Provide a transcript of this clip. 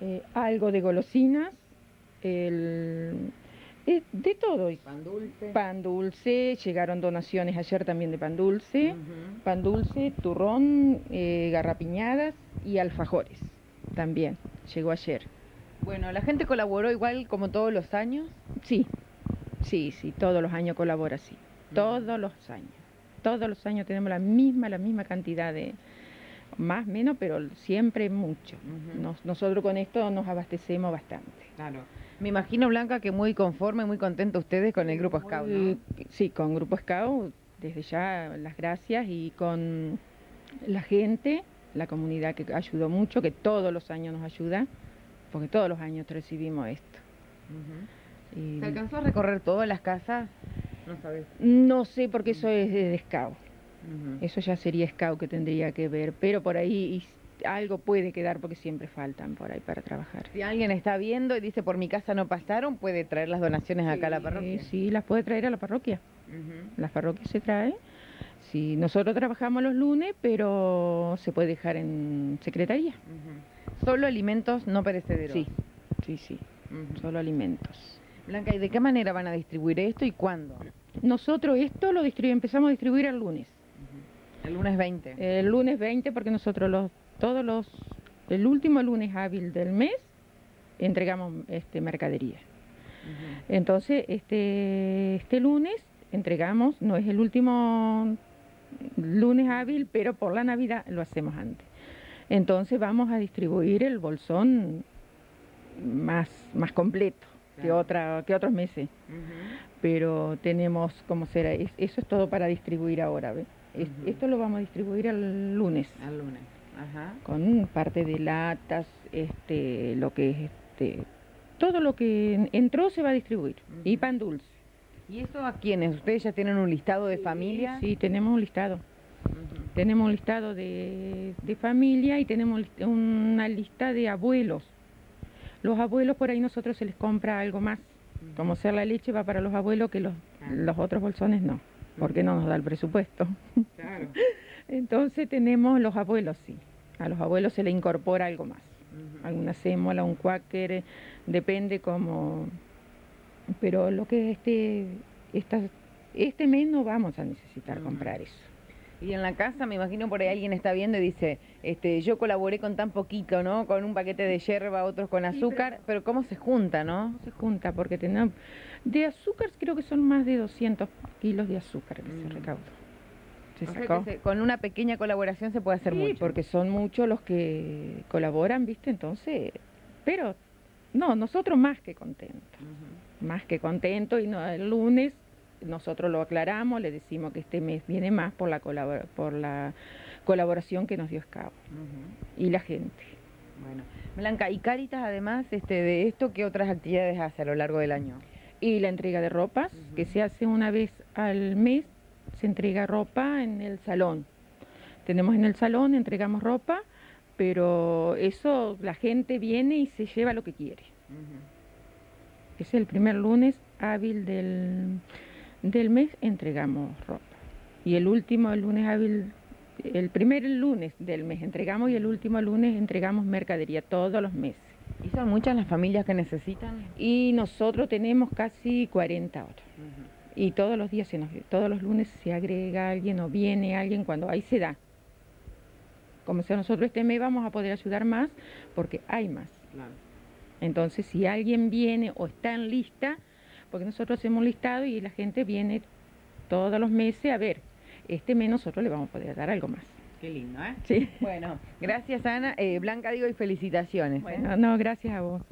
eh, algo de golosinas, el, eh, de todo. Pan dulce. Pan dulce, llegaron donaciones ayer también de pan dulce, pan dulce, turrón, eh, garrapiñadas y alfajores también, llegó ayer. Bueno, la gente colaboró igual como todos los años. Sí, sí, sí, todos los años colabora, sí, todos los años. Todos los años tenemos la misma, la misma cantidad de, más, menos, pero siempre mucho. Nos- nosotros con esto nos abastecemos bastante. Claro. Me imagino, Blanca, que muy conforme, muy contenta ustedes con el grupo Scout, ¿no? Sí, con Grupo Scout, desde ya las gracias y con la gente, la comunidad que ayudó mucho, que todos los años nos ayuda, porque todos los años recibimos esto. Ujú. Y ¿Se alcanzó a recorrer todas las casas? No sabes. no sé porque eso es de, de Eso ya sería Scout que tendría que ver, pero por ahí algo puede quedar porque siempre faltan por ahí para trabajar. Si alguien está viendo y dice por mi casa no pasaron, puede traer las donaciones acá a la parroquia. Sí, las puede traer a la parroquia. Ujú. Las parroquias se trae. Sí, nosotros trabajamos los lunes, pero se puede dejar en secretaría. Solo alimentos no perecederos. Sí, sí, sí, solo alimentos. Blanca, ¿y de qué manera van a distribuir esto y cuándo? Nosotros esto lo empezamos a distribuir el lunes. El lunes 20. El lunes 20 porque nosotros los todos los el último lunes hábil del mes entregamos este mercadería. Entonces, este este lunes entregamos, no es el último lunes hábil, pero por la Navidad lo hacemos antes. Entonces vamos a distribuir el bolsón más, más completo que, otra, que otros meses. Pero tenemos, como será, Es- eso es todo para distribuir ahora. ¿ve? Esto lo vamos a distribuir el lunes, Al lunes. Ajá. con parte de latas, este, lo que es este, todo lo que en- entró se va a distribuir. Y pan dulce. ¿Y eso a quiénes? ¿Ustedes ya tienen un listado de familia? Sí, tenemos un listado. Tenemos un listado de, de familia y tenemos una lista de abuelos. Los abuelos por ahí nosotros se les compra algo más. Como sea la leche va para los abuelos que los, los otros bolsones no, porque no nos da el presupuesto. Claro. Entonces tenemos los abuelos, sí. A los abuelos se le incorpora algo más. Alguna sémola, un cuáquer, eh, depende como... Pero lo que este, esta, este mes no vamos a necesitar comprar eso. Y en la casa, me imagino por ahí alguien está viendo y dice, este, yo colaboré con tan poquito, ¿no? Con un paquete de yerba, otros con Sí, azúcar, pero... ¿cómo se junta, no? Se junta porque tenemos... De azúcar creo que son más de 200 kilos de azúcar que se Mm. recaudó. Se O sea sacó. que se- con una pequeña colaboración se puede hacer Sí, mucho. porque son muchos los que colaboran, ¿viste? Entonces, pero no, nosotros más que contentos, más que contentos y no, el lunes nosotros lo aclaramos, le decimos que este mes viene más por la por la colaboración que nos dio Ujú. y la gente. Bueno, Blanca, y Caritas además este, de esto, ¿qué otras actividades hace a lo largo del año? Y la entrega de ropas, que se hace una vez al mes, se entrega ropa en el salón. Tenemos en el salón, entregamos ropa, pero eso la gente viene y se lleva lo que quiere. Es el primer lunes hábil del, del mes, entregamos ropa. Y el último el lunes hábil, el primer lunes del mes entregamos y el último lunes entregamos mercadería todos los meses. ¿Y son muchas las familias que necesitan? Y nosotros tenemos casi 40 horas. Y todos los días, se nos, todos los lunes se agrega alguien o viene alguien cuando ahí se da. Como sea nosotros este mes vamos a poder ayudar más porque hay más. Claro. Entonces, si alguien viene o está en lista, porque nosotros hacemos un listado y la gente viene todos los meses a ver, este mes nosotros le vamos a poder dar algo más. Qué lindo, ¿eh? Sí. Bueno, gracias Ana, Eh, Blanca digo y felicitaciones. ¿eh? Bueno, no, gracias a vos.